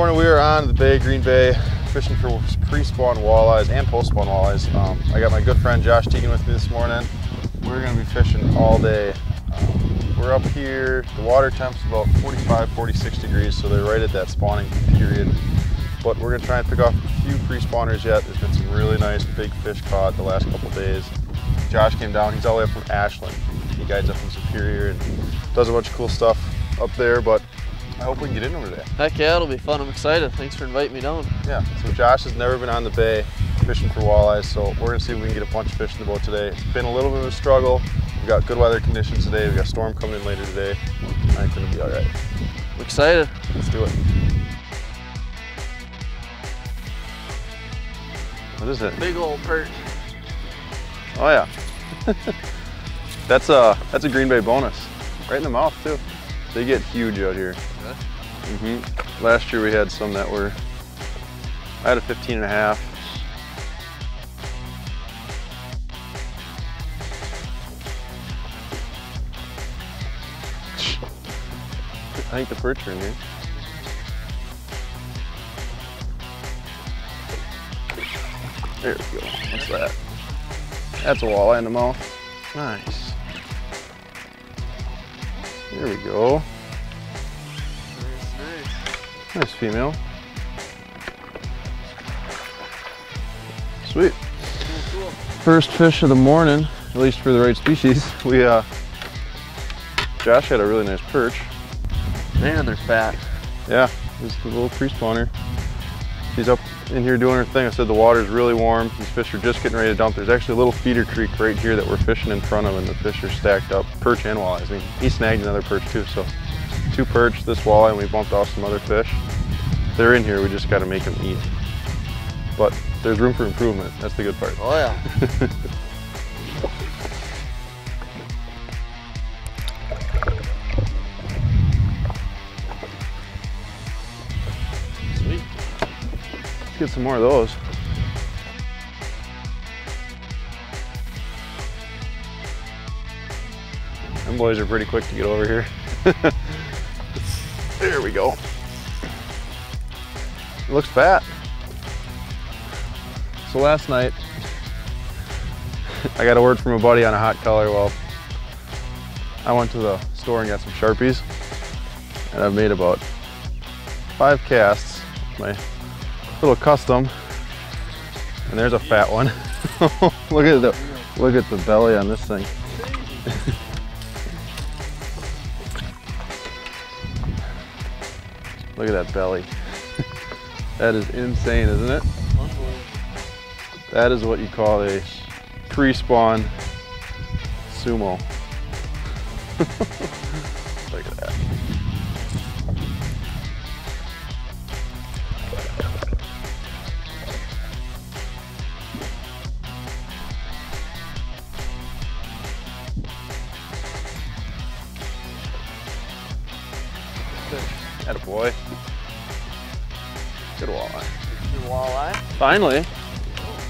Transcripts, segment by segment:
Morning we are on the Bay, Green Bay, fishing for pre-spawn walleyes and post-spawn walleyes. Um, I got my good friend Josh Teagan with me this morning. We're gonna be fishing all day. Um, we're up here, the water temp's is about 45, 46 degrees, so they're right at that spawning period. But we're gonna try and pick off a few pre-spawners yet. There's been some really nice big fish caught the last couple days. Josh came down, he's all the way up from Ashland. He guides up from Superior and does a bunch of cool stuff up there, but I hope we can get in over there. Heck yeah, it'll be fun. I'm excited. Thanks for inviting me down. Yeah, so Josh has never been on the bay fishing for walleyes, so we're gonna see if we can get a bunch of fish in the boat today. It's been a little bit of a struggle. We've got good weather conditions today. We've got a storm coming in later today. I think it'll be all right. I'm excited. Let's do it. What is it? Big old perch. Oh yeah. that's a that's a Green Bay bonus. Right in the mouth too. They get huge out here. Yeah. hmm Last year we had some that were, I had a 15 and a half. I think the perch are in here. There we go. What's that? That's a walleye in the mouth. Nice. There we go. Nice, nice. Nice female. Sweet. Cool, cool. First fish of the morning, at least for the right species. We, uh, Josh had a really nice perch. Man, they're fat. Yeah, this is the little pre-spawner. She's up in here doing her thing. I said the water's really warm. These fish are just getting ready to dump. There's actually a little feeder creek right here that we're fishing in front of and the fish are stacked up, perch and walleyes. I mean, he snagged another perch too, so two perch, this walleye, and we bumped off some other fish. They're in here, we just gotta make them eat. But there's room for improvement. That's the good part. Oh yeah. get some more of those. Them boys are pretty quick to get over here. there we go. It looks fat. So last night, I got a word from a buddy on a hot color. Well, I went to the store and got some Sharpies, and I've made about five casts. My little custom, and there's a fat one. look at the look at the belly on this thing. look at that belly. that is insane, isn't it? That is what you call a pre-spawn sumo. Look at that. That a boy. Good walleye. Your walleye. Finally,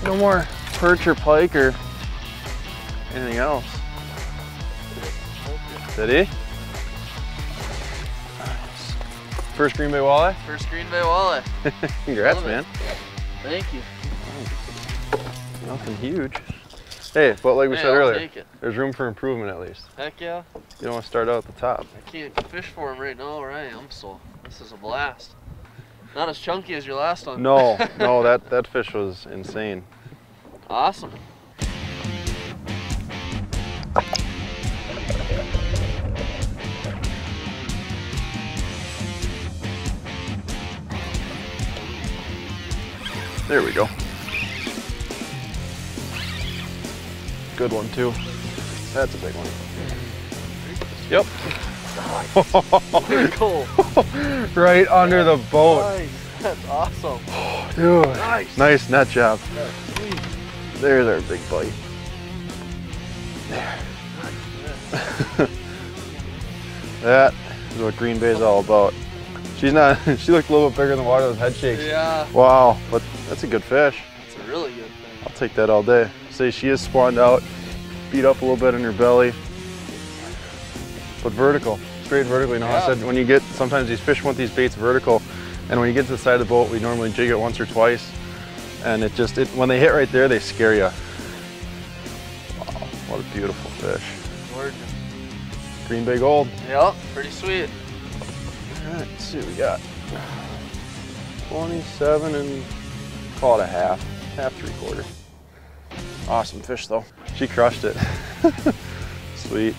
no more perch or pike or anything else. Did he? Nice. First Green Bay walleye? First Green Bay walleye. Congrats, man. Thank you. Nothing huge. Hey, but like we Hey, said I'll earlier, there's room for improvement at least. Heck yeah. You don't want to start out at the top. I can't fish for him right now where I am, so this is a blast. Not as chunky as your last one. No, no, that, that fish was insane. Awesome. There we go. Good one too. That's a big one. Yep. Cool. right under the boat. Nice. That's awesome. Dude. Nice. Nice net job. That's. There's our big bite. That is what Green Bay is all about. She's not, she looked a little bit bigger than the water with head shakes. Yeah. Wow, but that's a good fish. It's a really good thing. I'll take that all day. Say she is spawned out, beat up a little bit in her belly, but vertical, straight vertical. You know, how I said when you get, sometimes these fish want these baits vertical. And when you get to the side of the boat, we normally jig it once or twice. And it just, it, when they hit right there, they scare you. Oh, wow, what a beautiful fish. Gorgeous. Green Bay Gold. Yep, pretty sweet. All right, let's see what we got. 27 and call it a half, half three quarter. Awesome fish though. She crushed it. Sweet.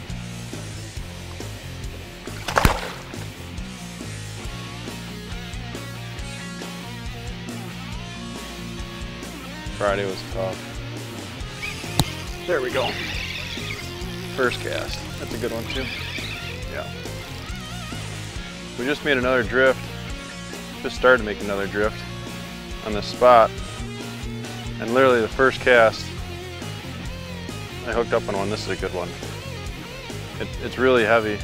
Friday was tough. There we go. First cast. That's a good one too. Yeah. We just made another drift. Just started to make another drift on this spot. And literally the first cast, I hooked up on one. This is a good one. It, it's really heavy.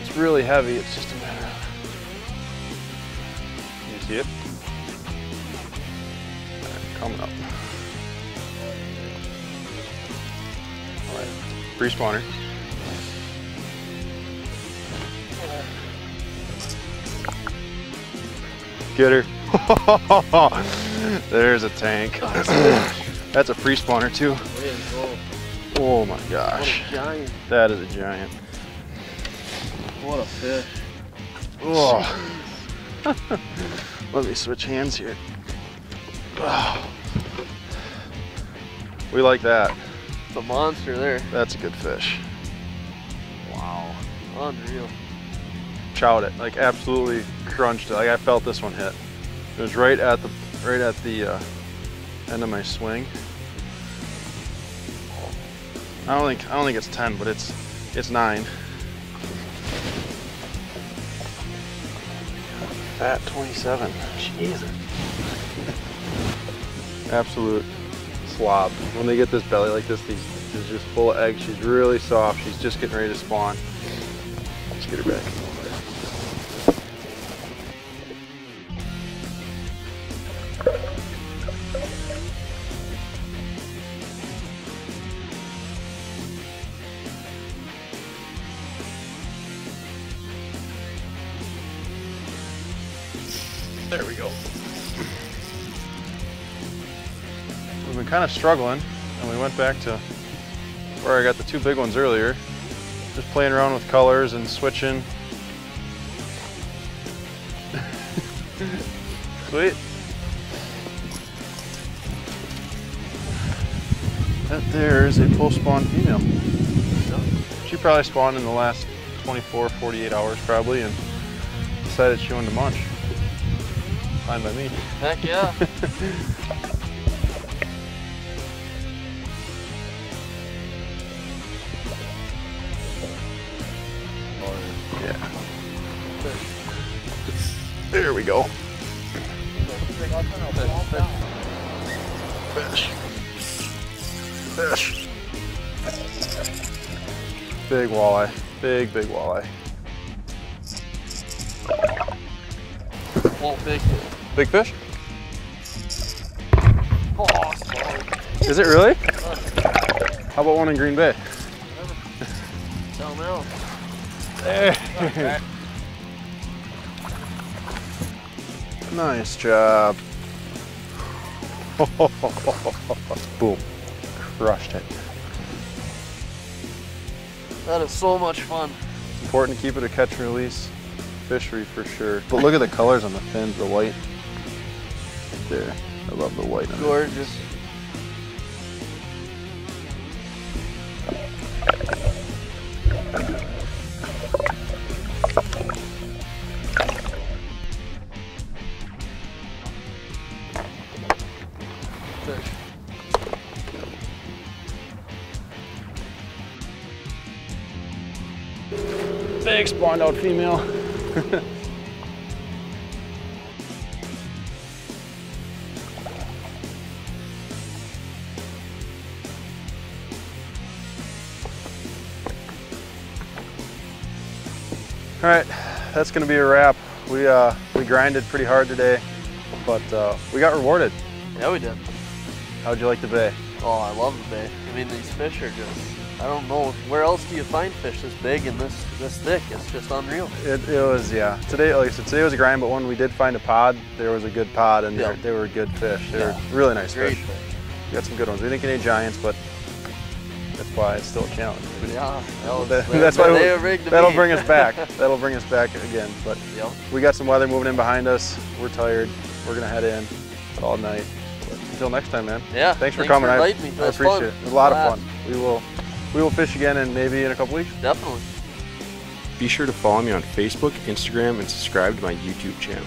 It's really heavy. It's just a matter of. You see it? Alright, coming up. All right, pre-spawner. Get her. There's a tank. That's a pre-spawner too. Oh my gosh. What a giant. That is a giant. What a fish. Oh. Let me switch hands here. Oh. We like that. A monster there. That's a good fish. Wow. Unreal. Chowed it, like absolutely crunched it. Like I felt this one hit. It was right at the right at the uh, end of my swing. I don't think I don't think it's 10, but it's it's nine. Fat 27. Jesus. Absolute slob. When they get this belly like this, these is just full of eggs. She's really soft. She's just getting ready to spawn. Let's get her back. There we go. We've been kind of struggling, and we went back to where I got the two big ones earlier. Just playing around with colors and switching. Sweet. That there is a full spawn female. She probably spawned in the last 24, 48 hours probably and decided she wanted to munch. Fine by me. Heck yeah. Yeah. There we go. Fish. Fish. Big walleye. Big, big walleye. Whoa, big. Big fish? Oh. Is it really? How about one in Green Bay? Tell me out. There. Nice job. Boom. Crushed it. That is so much fun. It's Important to keep it a catch and release fishery for sure. But look at the colors on the fins, the white. There. I love the white. Gorgeous. Fish. Big spawned out female. All right, that's gonna be a wrap. We uh, we grinded pretty hard today, but uh, we got rewarded. Yeah, we did. How'd you like the bay? Oh, I love the bay. I mean, these fish are just I don't know where else do you find fish this big and this this thick. It's just unreal. It, it was yeah. Today, like I said, today was a grind, but when we did find a pod, there was a good pod, and they, were good fish. They Yeah. were really nice Great fish. fish. We got some good ones. We didn't get any giants, but why it's still a challenge. Yeah, that was, That- they- that's why they we- were big to That'll bring us back. That'll bring us back again. But Yep. we got some weather moving in behind us. We're tired. We're gonna head in all night. But until next time, man. Yeah. Thanks for coming. I, me. I appreciate fun. it. It was a lot of fun. We will we will fish again and maybe in a couple weeks. Definitely. Be sure to follow me on Facebook, Instagram, and subscribe to my YouTube channel.